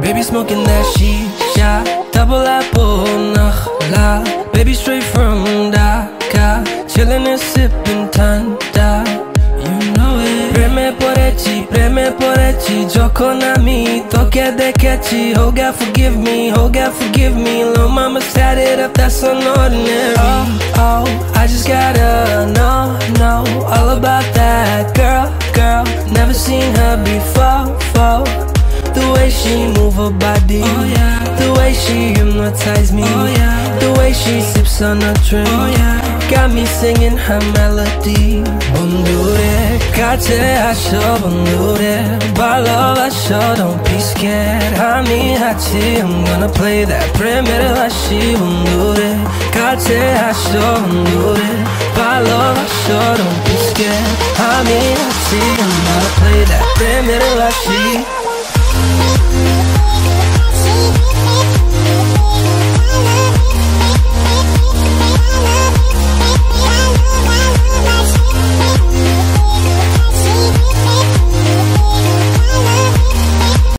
Baby smoking that shisha Double apple nakhla Baby straight from Dhaka. Chillin' and sippin' tanda. You know it. Preme porechi, preme porechi Joko na mi, toke dekechi Oh God forgive me, oh God forgive me. Lil' mama sat it up, that's unordinary. Oh, oh, I just gotta know, know All about that girl, girl. Never seen her before, before. The way she body. Oh, yeah. The way she hypnotize me. Oh, yeah. The way she sips on a drink. Oh, yeah. Got me singing her melody. Bondhure, kache asho bondhure Balo asho, don't be scared. Hami hachi, I'm gonna play that Primero ashi Kache asho asho, don't be scared. Hami hachi, I'm gonna play that ashi